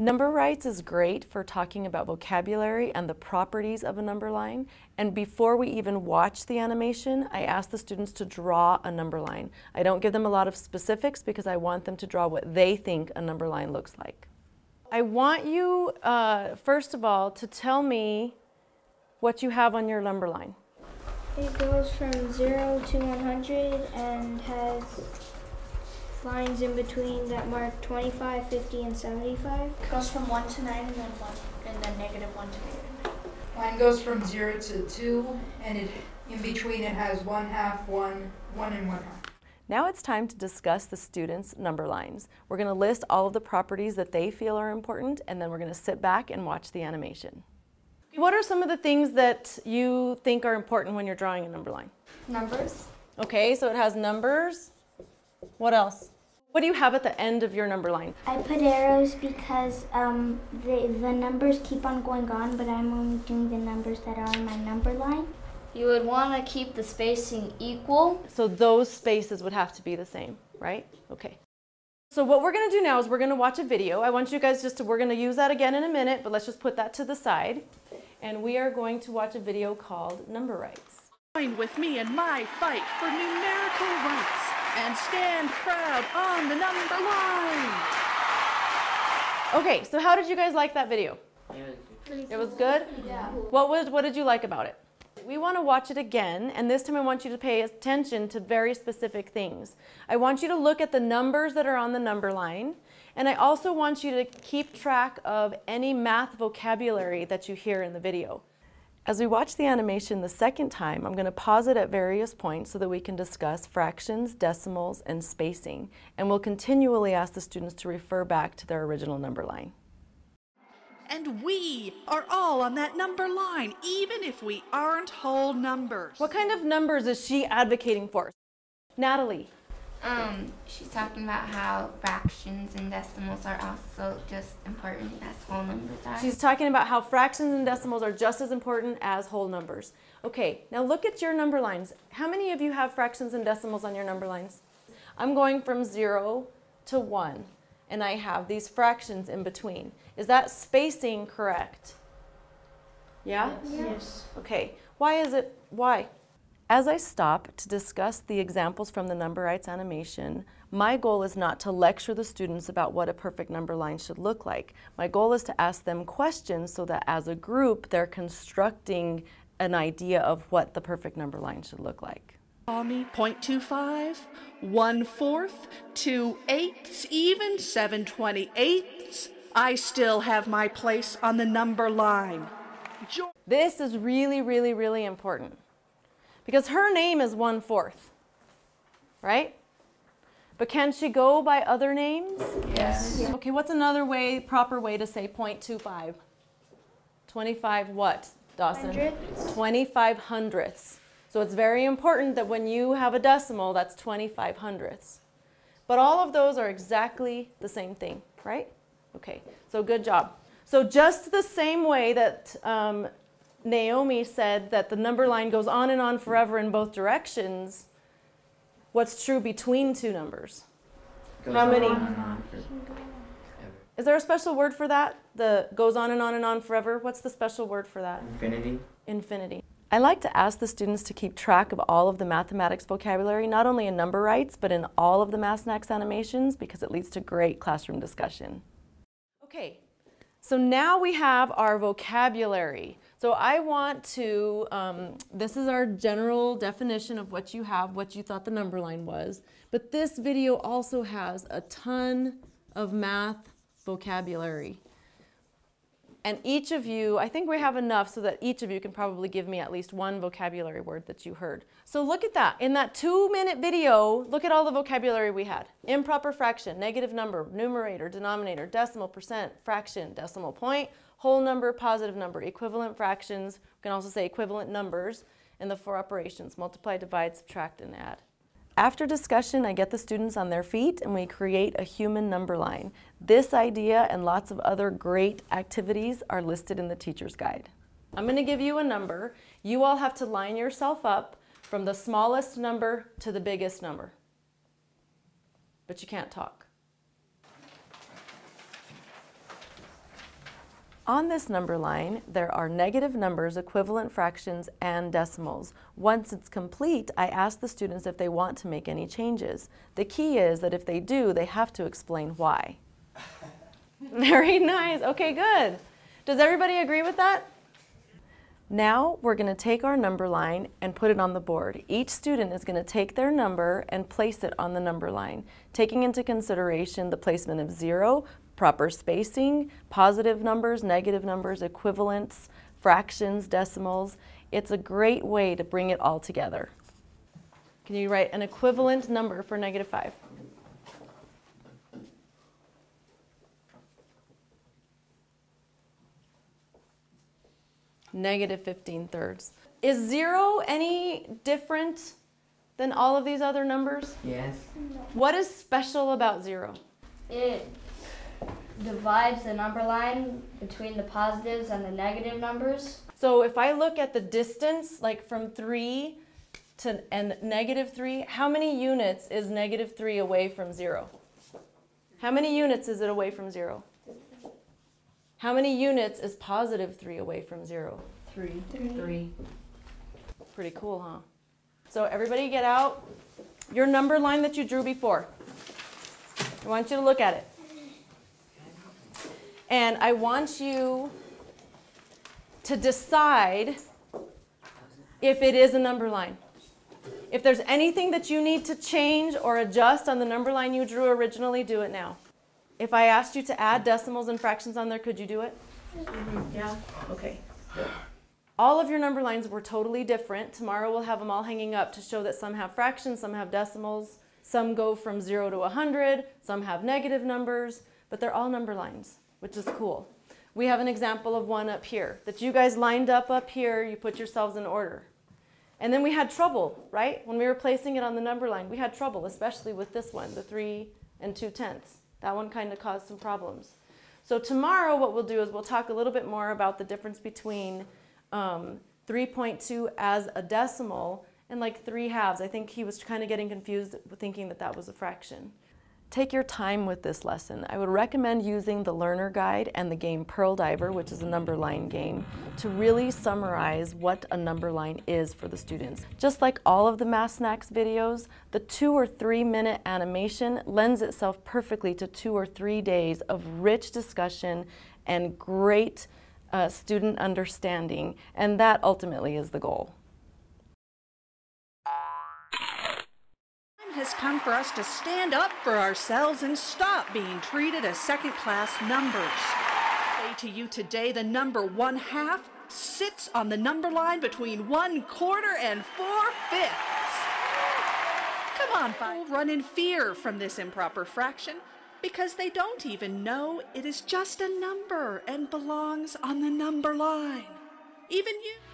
Number rights is great for talking about vocabulary and the properties of a number line. And before we even watch the animation, I ask the students to draw a number line. I don't give them a lot of specifics because I want them to draw what they think a number line looks like. I want you, uh, first of all, to tell me what you have on your number line. It goes from 0 to 100 and has lines in between that mark 25, 50, and 75. It goes from 1 to 9 and then 1, and then negative 1 to negative 9. Line goes from 0 to 2, and it, in between it has 1 half, 1, 1 and 1 half. Now it's time to discuss the students' number lines. We're going to list all of the properties that they feel are important, and then we're going to sit back and watch the animation. What are some of the things that you think are important when you're drawing a number line? Numbers. Okay, so it has numbers. What else? What do you have at the end of your number line? I put arrows because um, the, the numbers keep on going on, but I'm only doing the numbers that are on my number line. You would want to keep the spacing equal. So those spaces would have to be the same, right? Okay. So what we're going to do now is we're going to watch a video. I want you guys just to, we're going to use that again in a minute, but let's just put that to the side. And we are going to watch a video called Number Rights. Join with me in my fight for numerical rights and stand proud on the number line. Okay, so how did you guys like that video? It was good? Yeah. What was what did you like about it? We want to watch it again, and this time I want you to pay attention to very specific things. I want you to look at the numbers that are on the number line, and I also want you to keep track of any math vocabulary that you hear in the video. As we watch the animation the second time, I'm going to pause it at various points so that we can discuss fractions, decimals, and spacing, and we'll continually ask the students to refer back to their original number line. And we are all on that number line, even if we aren't whole numbers. What kind of numbers is she advocating for? Natalie. Um, she's talking about how fractions and decimals are also just important as whole numbers are. She's talking about how fractions and decimals are just as important as whole numbers. Okay, now look at your number lines. How many of you have fractions and decimals on your number lines? I'm going from 0 to 1, and I have these fractions in between. Is that spacing correct? Yeah? Yes. yes. Okay, why is it, why? As I stop to discuss the examples from the number rights animation, my goal is not to lecture the students about what a perfect number line should look like. My goal is to ask them questions so that as a group they're constructing an idea of what the perfect number line should look like. Call me 0.25, 1 fourth, 2 eighths, even 7 28ths. I still have my place on the number line. Jo this is really, really, really important because her name is one fourth, right? But can she go by other names? Yes. Yeah. Okay, what's another way, proper way to say 0.25? 25 what, Dawson? Hundredths. 25 hundredths. So it's very important that when you have a decimal, that's 25 hundredths. But all of those are exactly the same thing, right? Okay, so good job. So just the same way that um, Naomi said that the number line goes on and on forever in both directions, what's true between two numbers? Goes How many? Is there a special word for that? The goes on and on and on forever? What's the special word for that? Infinity. Infinity. I like to ask the students to keep track of all of the mathematics vocabulary, not only in number rights, but in all of the Math Snacks animations because it leads to great classroom discussion. Okay, so now we have our vocabulary. So I want to, um, this is our general definition of what you have, what you thought the number line was. But this video also has a ton of math vocabulary. And each of you, I think we have enough so that each of you can probably give me at least one vocabulary word that you heard. So look at that. In that two minute video, look at all the vocabulary we had. Improper fraction, negative number, numerator, denominator, decimal, percent, fraction, decimal point, whole number, positive number, equivalent fractions. We can also say equivalent numbers, and the four operations, multiply, divide, subtract, and add. After discussion, I get the students on their feet and we create a human number line. This idea and lots of other great activities are listed in the teacher's guide. I'm going to give you a number. You all have to line yourself up from the smallest number to the biggest number. But you can't talk. On this number line, there are negative numbers, equivalent fractions, and decimals. Once it's complete, I ask the students if they want to make any changes. The key is that if they do, they have to explain why. Very nice. Okay, good. Does everybody agree with that? Now we're going to take our number line and put it on the board. Each student is going to take their number and place it on the number line, taking into consideration the placement of zero, proper spacing, positive numbers, negative numbers, equivalents, fractions, decimals. It's a great way to bring it all together. Can you write an equivalent number for negative 5? Negative 15 thirds. Is 0 any different than all of these other numbers? Yes. What is special about 0? It divides the number line between the positives and the negative numbers. So if I look at the distance, like from 3 to and negative 3, how many units is negative 3 away from 0? How many units is it away from 0? How many units is positive 3 away from 0? Three. Three. Pretty cool, huh? So everybody get out your number line that you drew before. I want you to look at it. And I want you to decide if it is a number line. If there's anything that you need to change or adjust on the number line you drew originally, do it now. If I asked you to add decimals and fractions on there, could you do it? Mm-hmm. Yeah? Okay. All of your number lines were totally different. Tomorrow we'll have them all hanging up to show that some have fractions, some have decimals, some go from 0 to 100, some have negative numbers, but they're all number lines, which is cool. We have an example of one up here that you guys lined up up here, you put yourselves in order. And then we had trouble, right? When we were placing it on the number line, we had trouble, especially with this one, the 3 and 2 tenths. That one kind of caused some problems. So tomorrow what we'll do is we'll talk a little bit more about the difference between um, 3.2 as a decimal and like 3 halves. I think he was kind of getting confused thinking that that was a fraction. Take your time with this lesson. I would recommend using the learner guide and the game Pearl Diver, which is a number line game, to really summarize what a number line is for the students. Just like all of the Math Snacks videos, the two or three minute animation lends itself perfectly to two or three days of rich discussion and great uh, student understanding, and that ultimately is the goal. Has come for us to stand up for ourselves and stop being treated as second class numbers. Say to you today, the number one half sits on the number line between one quarter and four fifths. Come on, five. Run in fear from this improper fraction because they don't even know it is just a number and belongs on the number line. Even you.